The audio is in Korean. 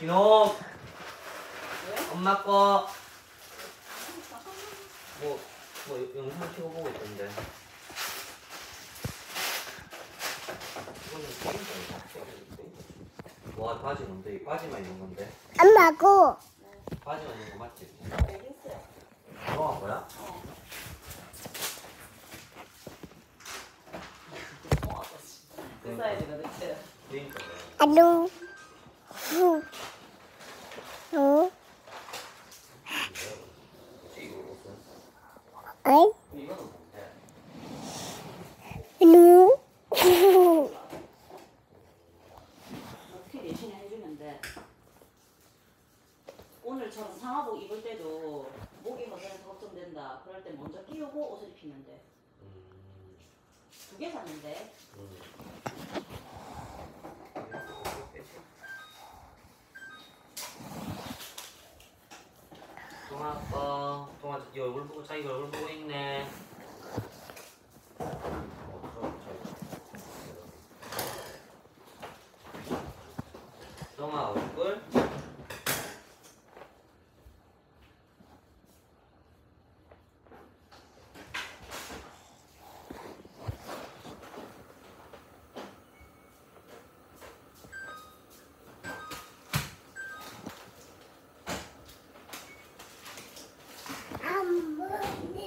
이놈 왜? 엄마 거. 뭐, 뭐 영상 켜고 보고 있던데. 이거는 게임이다. 와 바지 뭔데? 이 바지만 있는 건데. 엄마고 바지만 있는 거 맞지? 들어간 거야? 어. 어. 그 사이즈가 대체. 그러니까. 안녕 후 후. 이거 옷은? 어이. 누 후. 어떻게 대신에 해주는데 오늘처럼 상하복 입을 때도 목이 허전해서 걱정된다. 그럴 때 먼저 끼우고 옷을 입히는데 음, 두개 샀는데 동아 아빠 동아 이 얼굴 보고 자기 얼굴 보고 있네. 동아 얼굴? Mama.